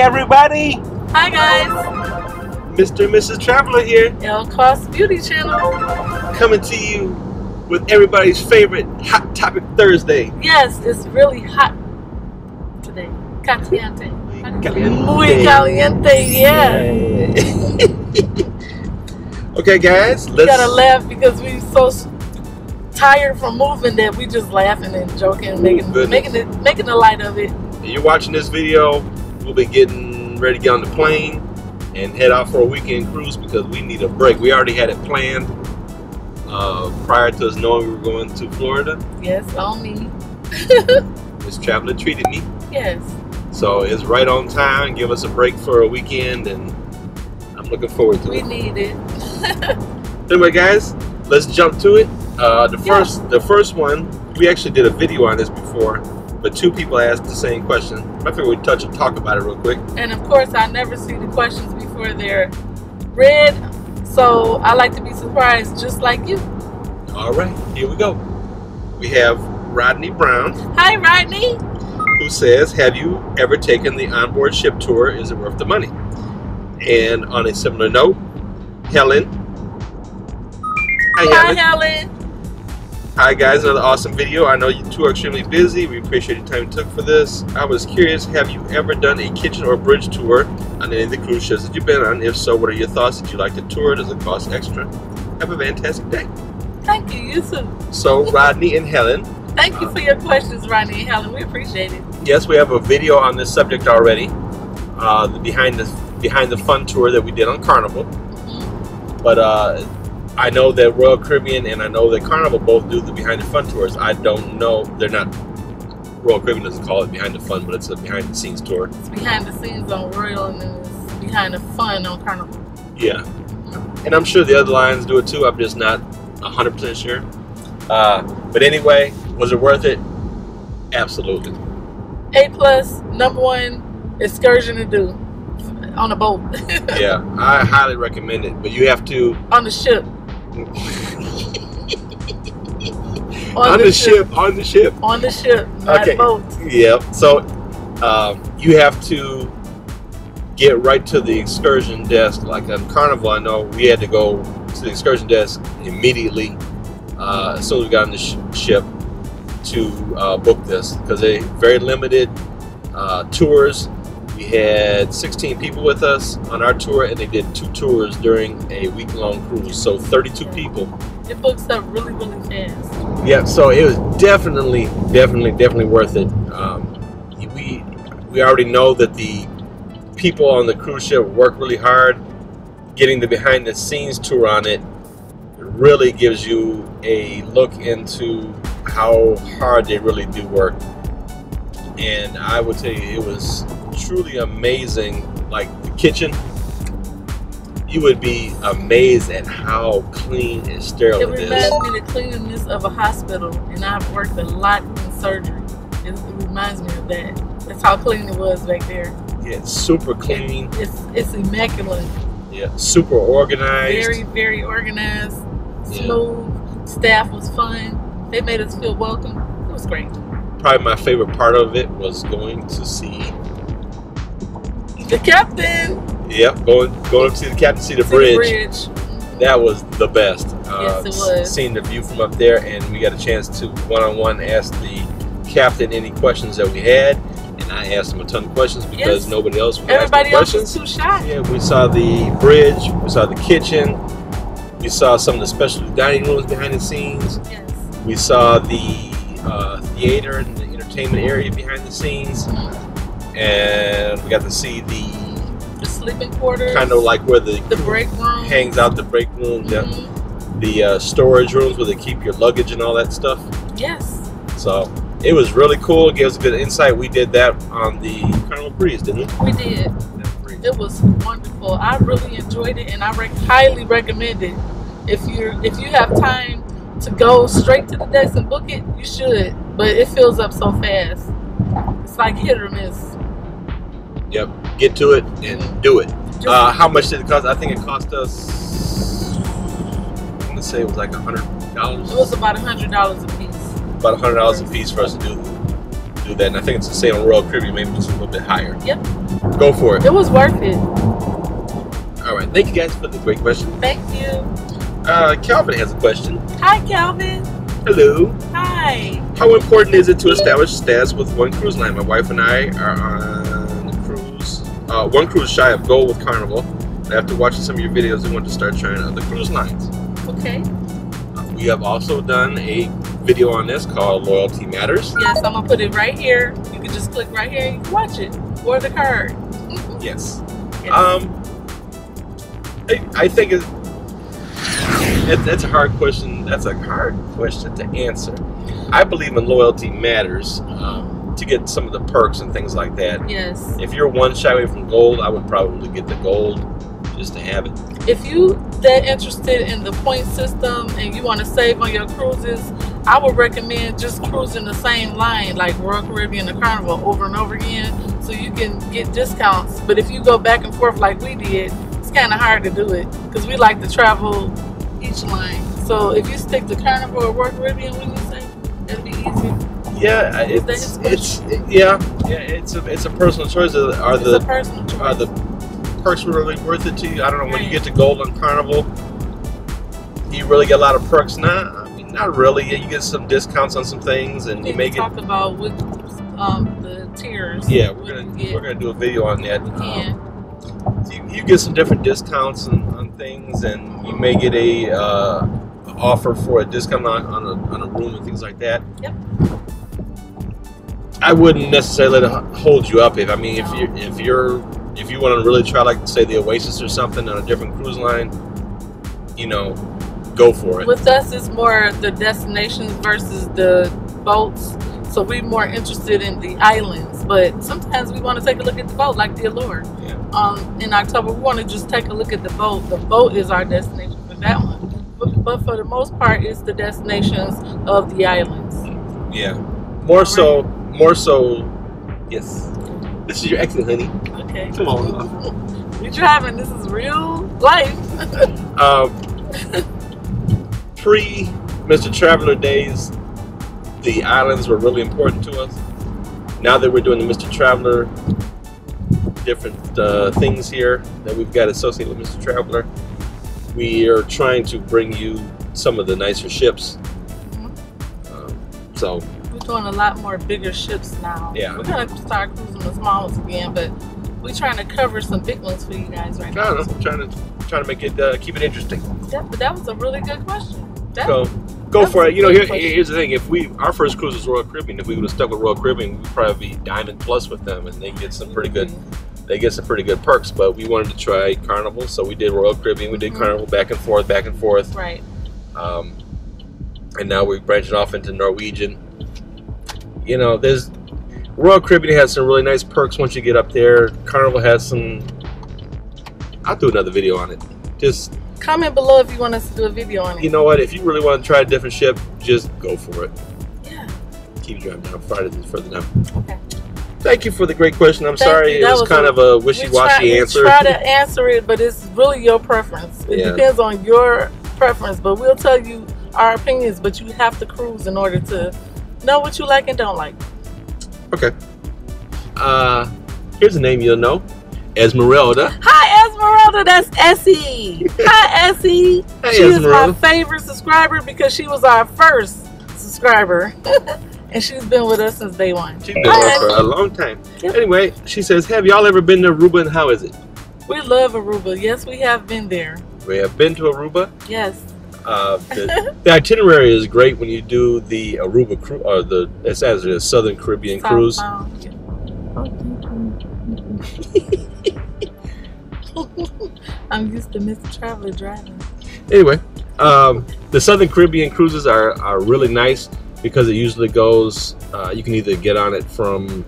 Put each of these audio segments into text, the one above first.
everybody! Hi guys, Mr. and Mrs. Traveler here, Elle Kos Beauty Channel. coming to you with everybody's favorite Hot Topic Thursday. Yes, it's really hot today. Caliente. Caliente. Muy caliente, yeah. okay, guys, We let's. gotta laugh because we're so tired from moving that we just laughing and joking, making making it making a light of it. You're watching this video, we'll be getting ready to get on the plane and head out for a weekend cruise because we need a break. We already had it planned uh, prior to us knowing we were going to Florida. Yes, on me. Miss Traveler treated me. Yes. So it's right on time. Give us a break for a weekend, and I'm looking forward to We it. We need it. Anyway, guys, let's jump to it. Uh, the Yeah. first, the first one, we actually did a video on this before, but two people asked the same question. I figured we'd touch and talk about it real quick. And of course, I never see the questions before they're read. So I like to be surprised, just like you. All right, here we go. We have Rodney Brown, Hi, Rodney. who says, "Have you ever taken the onboard ship tour? Is it worth the money?" And on a similar note, Helen. Hi, Hi, Helen. Helen. Hi guys, another awesome video. I know you two are extremely busy. We appreciate the time you took for this. I was curious, have you ever done a kitchen or bridge tour on any of the cruise ships that you've been on? If so, what are your thoughts? Did you like the tour? Does it cost extra? Have a fantastic day. Thank you. You too. So Rodney and Helen, Thank you for your questions, Rodney and Helen. We appreciate it. yes, we have a video on this subject already. Uh, the behind the behind the fun tour that we did on Carnival. But uh, I know that Royal Caribbean and I know that Carnival both do the behind the fun tours. I don't know. They're not. Royal Caribbean doesn't call it behind the fun, but it's a behind the scenes tour. It's behind the scenes on Royal and then it's behind the fun on Carnival. Yeah. And I'm sure the other lines do it too. I'm just not 100% sure. Uh, but anyway, was it worth it? Absolutely. A plus, number one excursion to do on a boat, Yeah, I highly recommend it. But you have to, on the ship. On, the, ship, on the ship. On the ship, not Okay. boat. Yep. So um, you have to get right to the excursion desk. Like on Carnival, I know we had to go to the excursion desk immediately uh, as soon as we got on the sh- ship to uh, book this because they very limited uh, tours. We had 16 people with us on our tour, and they did two tours during a week-long cruise. So 32 people. It books up really, really fast. Yeah, so it was definitely, definitely, definitely worth it. Um, we we already know that the people on the cruise ship work really hard. Getting the behind the scenes tour on it really gives you a look into how hard they really do work. And I would tell you, it was truly amazing. Like the kitchen, you would be amazed at how clean and sterile It it is. reminds me of the cleanliness of a hospital, and I've worked a lot in surgery. It, it reminds me of that. That's how clean it was back there. Yeah, it's super clean. It's it's immaculate. Yeah, super organized. Very, very organized, Yeah. smooth. Staff was fun. They made us feel welcome. It was great. Probably my favorite part of it was going to see. The captain. Yep, going going up to see the captain, see the see bridge. bridge. That was the best. Uh, Yes, it was. Seeing the view from up there, and we got a chance to one on one ask the captain any questions that we had, and I asked him a ton of questions because Yes. nobody else would Everybody else me was too shy. Yeah, we saw the bridge, we saw the kitchen, we saw some of the special dining rooms behind the scenes. Yes. We saw the uh, theater and the entertainment area behind the scenes, and we got to see the The sleeping quarters. kind of like where the the break room. hangs out, the break room, yeah, Mhm. the uh, storage rooms where they keep your luggage and all that stuff. Yes. So it was really cool. It gave us a good insight. We did that on the Carnival Breeze, didn't we? We did. It was wonderful. I really enjoyed it, and I rec- highly recommend it. If you if you have time to go straight to the desk and book it, you should. But it fills up so fast. It's like hit or miss. Yep. Get to it and do it. Uh, how much did it cost? I think it cost us. I'm gonna say it was like a hundred dollars. it was about a hundred dollars a piece. about a hundred dollars a piece for us to do do that. And I think it's the same on Royal Caribbean, maybe just a little bit higher. Yep. Go for it. It was worth it. All right. Thank you guys for the great question. Thank you. Uh, Calvin has a question. Hi, Calvin. Hello. Hi. How important is it to establish status with one cruise line? My wife and I are on uh, one cruise shy of gold with Carnival. After watching some of your videos, we want to start trying other cruise lines. Okay. Uh, we have also done a video on this called Loyalty Matters. Yes, I'm gonna put it right here. You can just click right here and you can watch it. Or the card. Yes. Yes. Um, I, I think it, it, that's a hard question. That's a hard question to answer. I believe in loyalty matters um, to get some of the perks and things like that. yes. If you're one shy away from gold, I would probably get the gold just to have it. If you that interested in the point system and you want to save on your cruises, I would recommend just cruising the same line like Royal Caribbean and Carnival over and over again so you can get discounts. But if you go back and forth like we did, it's kind of hard to do it because we like to travel each line. So if you stick to Carnival or Royal Caribbean, when you say it'll be easier. Yeah, it's it's yeah yeah it's a it's a personal choice. Are It's the choice. are the perks really worth it to you? I don't know. When you get to Golden Carnival, do you really get a lot of perks? Nah, I mean not really. Yeah, you get some discounts on some things, and you can get talk about with um, the tiers. Yeah, we're gonna get. we're gonna do a video on that. Um, you, you get some different discounts on, on things, and you may get a uh, offer for a discount on, on, a, on a room and things like that. Yep. I wouldn't necessarily hold you up. If I mean, if you if you're if you want to really try, like say the Oasis or something on a different cruise line, you know, go for it. With us, it's more the destinations versus the boats. So we're more interested in the islands, but sometimes we want to take a look at the boat, like the Allure. Yeah. Um, in October, we want to just take a look at the boat. The boat is our destination for that one, but, but for the most part, it's the destinations of the islands. Yeah, more so, more so. Yes, this is your exit, honey. Okay. Come on. You're driving. This is real life. Um, pre Mr. Traveler days, the islands were really important to us. Now that we're doing the Mr. Traveler, different uh, things here that we've got associated with Mr. Traveler, we are trying to bring you some of the nicer ships. Um, so, Doing a lot more bigger ships now. Yeah. We're gonna start cruising the small ones again, but we're trying to cover some big ones for you guys right I now. know, I'm trying to trying to make it uh, keep it interesting. Yeah, but that was a really good question. That, So go for it. You know, here, here's the thing: if we our first cruise was Royal Caribbean, if we would have stuck with Royal Caribbean, we'd probably be Diamond Plus with them, and they get some pretty good. They get some pretty good perks. But we wanted to try Carnival, so we did Royal Caribbean. We did Mhm. Carnival back and forth, back and forth, Right. um, and now we're branching off into Norwegian. You know, there's Royal Caribbean has some really nice perks once you get up there. Carnival has some. I'll do another video on it. Just Comment below if you want us to do a video on it. you know what? If you really want to try a different ship, just go for it. yeah. keep driving down than further down. Okay. Thank you for the great question. I'm Thank sorry it was, was kind a- of a wishy-washy try, answer. We try to answer it, but it's really your preference. It Yeah. depends on your preference, but we'll tell you our opinions. But you have to cruise in order to know what you like and don't like. okay. Uh, here's a name you'll know, Esmeralda. Hi, Esmeralda. That's Essie. Hi, Essie. Hey, she is my favorite subscriber because she was our first subscriber, and she's been with us since day one. She's been with us for a long time. Yep. Anyway, she says, "Have y'all ever been to Aruba and how is it?" We love Aruba. Yes, we have been there. We have been to Aruba. Yes. Uh, the, the itinerary is great when you do the Aruba cruise, or the it's as a Southern Caribbean cruise. I'm used to Mr. Traveler driving. Anyway, um, the Southern Caribbean cruises are, are really nice because it usually goes. Uh, you can either get on it from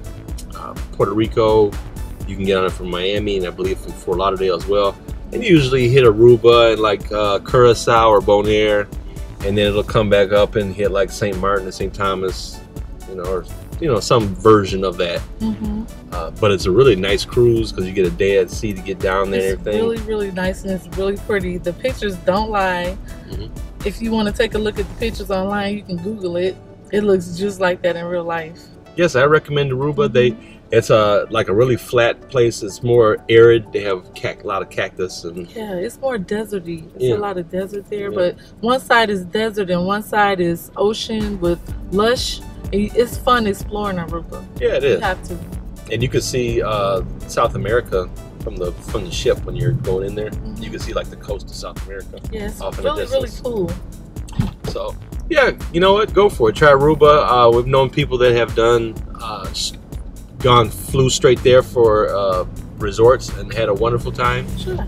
uh, Puerto Rico, you can get on it from Miami, and I believe from Fort Lauderdale as well. And usually hit Aruba and like uh, Curacao or Bonaire, and then it'll come back up and hit like St. Martin and St. Thomas, you know, or you know some version of that. Mm-hmm. Uh, but it's a really nice cruise because you get a day at sea to get down there It's and everything. really, really nice and it's really pretty. The pictures don't lie. Mhm. If you want to take a look at the pictures online, you can Google it. It looks just like that in real life. yes, I recommend Aruba. They it's a like a really flat place. It's more arid. They have cac- a lot of cactus and Yeah, it's more deserty. There's Yeah. a lot of desert there, Yeah. but one side is desert and one side is ocean with lush. It's fun exploring Aruba. yeah, it You is. have to. And you can see uh, South America from the from the ship when you're going in there. You can see like the coast of South America. Yeah, it's Off in the really, really cool. So yeah, you know what? Go for it. Try Aruba. Uh, we've known people that have done uh, gone flew straight there for uh, resorts and had a wonderful time. Sure.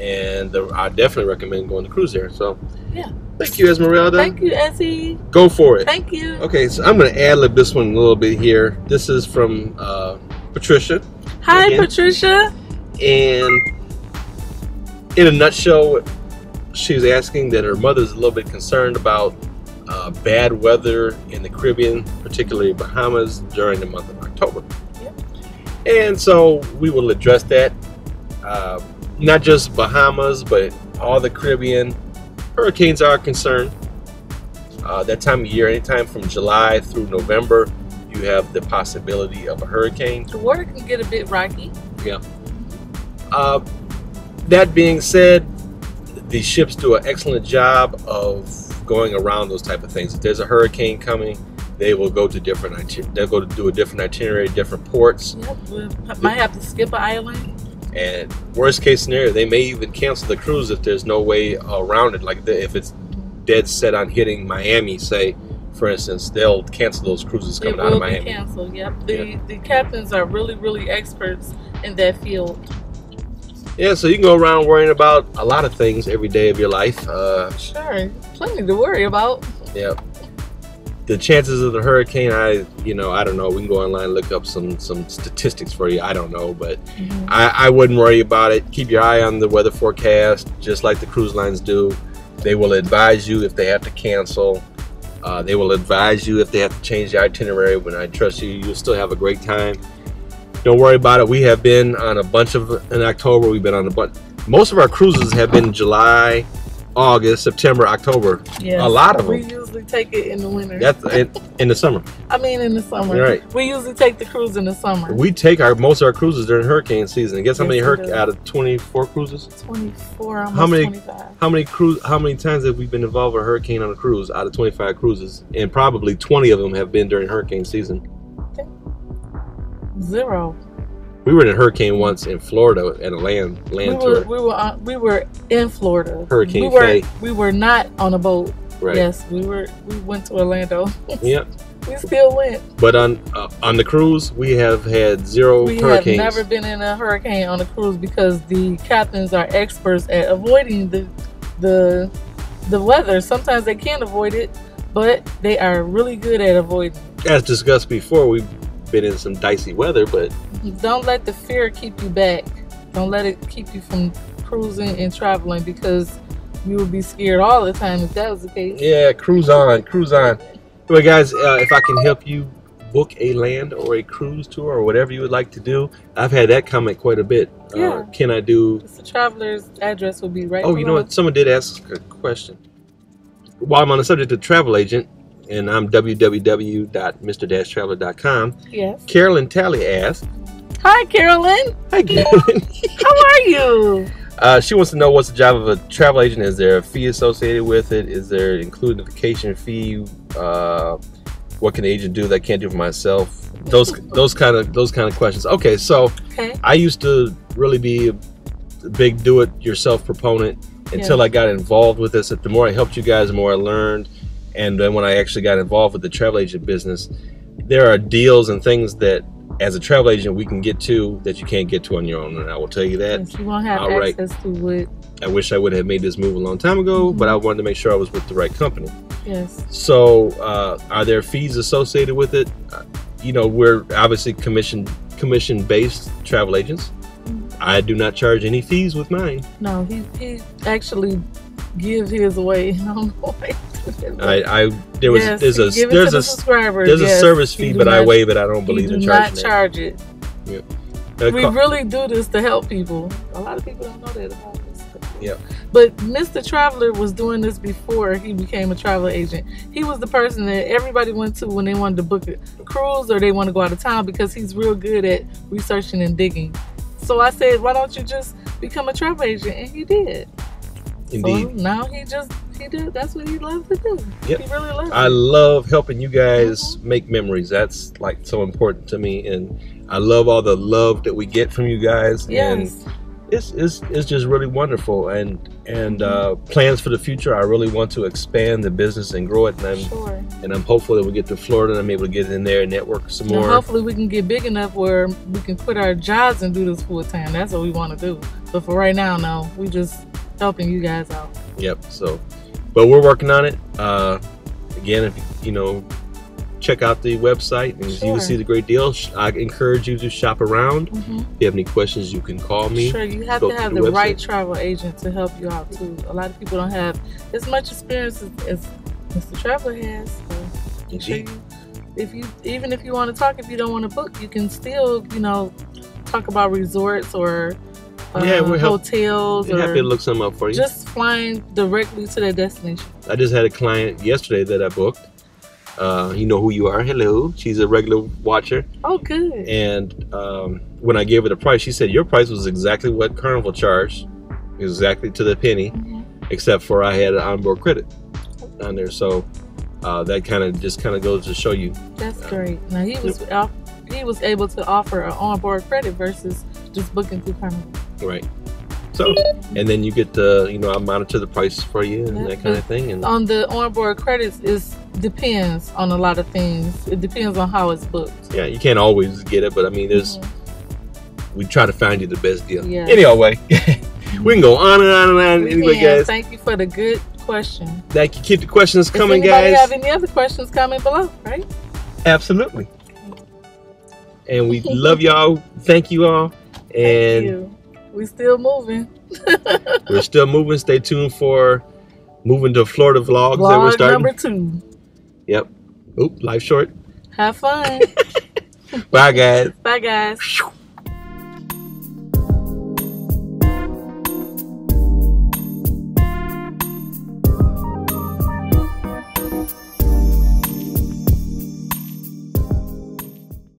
And uh, I definitely recommend going to cruise there. So Yeah. thank you, Esmeralda. Thank you, Essie. Go for it. Thank you. Okay, so I'm going to ad lib this one a little bit here. This is from uh, Patricia. Hi, Again. Patricia. And in a nutshell, she was asking that her mother's a little bit concerned about uh, bad weather in the Caribbean, particularly Bahamas, during the month of October. And so we will address that. Uh, not just Bahamas, but all the Caribbean. Hurricanes are a concern. Uh, that time of year, anytime from July through November, you have the possibility of a hurricane. The water can get a bit rocky. Uh, that being said, the ships do an excellent job of going around those type of things. If there's a hurricane coming, they will go to different. iti- They'll go to do a different itinerary, different ports, Yep. We might have to skip an island. and worst case scenario, they may even cancel the cruise if there's no way around it. Like the, if it's dead set on hitting Miami, say, for instance, they'll cancel those cruises coming out will of be Miami. canceled. Yep. The the captains are really, really experts in that field. Yeah, so you can go around worrying about a lot of things every day of your life. Uh, Sure. Plenty to worry about. Yeah. The chances of the hurricane, I you know, I don't know. We can go online and look up some some statistics for you. I don't know, but I, I wouldn't worry about it. Keep your eye on the weather forecast, just like the cruise lines do. They will advise you if they have to cancel. Uh, they will advise you if they have to change the itinerary. When I trust you, you'll still have a great time. Don't worry about it. We have been on a bunch of in October. We've been on a bunch. Most of our cruises have been July, August, September, October. Yes. A lot of We them. Take it in the winter. That's in, in the summer. I mean, in the summer. Right. We usually take the cruise in the summer. We take our most of our cruises during hurricane season. Guess how Yes, many we hurricane out of 24 cruises? 24, How many- 25. How many cruise? How many times have we been involved with a hurricane on a cruise out of 25 cruises? And probably 20 of them have been during hurricane season. Zero. We were in a hurricane once in Florida at a land We land were tour. we were on, we were in Florida. Hurricane we were Faye. we were not on a boat. Right. Yes, we were we went to Orlando. Yep. We still went. But on uh, on the cruise, we have had zero We hurricanes. have never been in a hurricane on a cruise because the captains are experts at avoiding the the the weather. Sometimes they can't avoid it, but they are really good at avoiding. it. As discussed before, we've been in some dicey weather, but Don't let the fear keep you back. Don't let it keep you from cruising and traveling because you would be scared all the time if that was the case. yeah, cruise on, cruise on. Well, guys, uh, if I can help you book a land or a cruise tour or whatever you would like to do, I've had that comment quite a bit. Uh, Yeah. can I do? The traveler's address will be right. Oh, you know what? Someone did ask a question. While I'm on the subject of travel agent, and I'm www.mr-traveler.com, Yes. Carolyn Talley asked, Hi, Carolyn. "Hi, Carolyn." How are you? Uh, she wants to know what's the job of a travel agent. Is there a fee associated with it? Is there including the vacation fee? Uh, what can the agent do that I can't do for myself? Those those kind of those kind of questions. Okay, so Okay. I used to really be a big do-it-yourself proponent until Yeah. I got involved with this. The more I helped you guys, the more I learned. And then when I actually got involved with the travel agent business, there are deals and things that, as a travel agent, we can get to that you can't get to on your own. And I will tell you that. Yes, you won't have All right. access to it. I wish I would have made this move a long time ago, Mm-hmm. but I wanted to make sure I was with the right company. Yes. So, uh, are there fees associated with it? Uh, you know, we're obviously commission commission based travel agents. Mm-hmm. I do not charge any fees with mine. No, he he actually gives his away. I don't know why. he do that. I, I there was yes, there's a there's a the there's yes. a service fee, do but I waive it. I don't believe do in not charging it. charge it. We really do this to help people. A lot of people don't know that about us. Yep. But Mr. Traveler was doing this before he became a travel agent. He was the person that everybody went to when they wanted to book a cruise or they want to go out of town because he's real good at researching and digging. So I said, why don't you just become a travel agent? And he did. Indeed. So now he just he did. That's what he loves to do. Yep. He really loves. I it. love helping you guys Mm-hmm. make memories. That's like so important to me, and I love all the love that we get from you guys. And Yes. it's it's, it's just really wonderful. And and uh, plans for the future. I really want to expand the business and grow it. And I'm Sure. and I'm hopeful that we get to Florida and I'm able to get in there and network some And more. hopefully we can get big enough where we can quit our jobs and do this full time. That's what we want to do. But for right now, no, we just helping you guys out. Yep. So, but we're working on it. Uh, again, if you know, check out the website and you Sure. can see the great deal. I encourage you to shop around. If you have any questions, you can call me. Sure, you have Go to have the the right travel agent to help you out too. A lot of people don't have as much experience as, as Mr. Traveler has. So sure you, if you even if you want to talk, if you don't want to book, you can still you know talk about resorts or Yeah, we're help- hotels or happy to look some up for you. just flying directly to their destination. I just had a client yesterday that I booked. Uh, you know who you are. Hello. She's a regular watcher. Oh, good. And um, when I gave her the price, she said, Your price was exactly what Carnival charged, exactly to the penny, Mhm. except for I had an onboard credit on there. So uh, that kind of just kind of goes to show you. That's great. Now he was off, he was able to offer an onboard credit versus just booking through Carnival. Right. So, and then you get the, you know, I monitor the price for you and that kind of thing. And on the onboard credits is depends on a lot of things. It depends on how it's booked. yeah, you can't always get it, but I mean, there's, Mhm. we try to find you the best deal. Yeah. Anyway, we can go on and on and on. We Anyway, can. guys, Thank you for the good question. thank you. Keep the questions coming, if anybody guys. have any other questions, comment below. Right? Absolutely. And we love y'all. Thank you all. Thank And you. We still moving. we're still moving. Stay tuned for moving to Florida vlogs that we're Vlog starting. number two. Yep. Oop, life short. Have fun. Bye, guys. Bye, guys.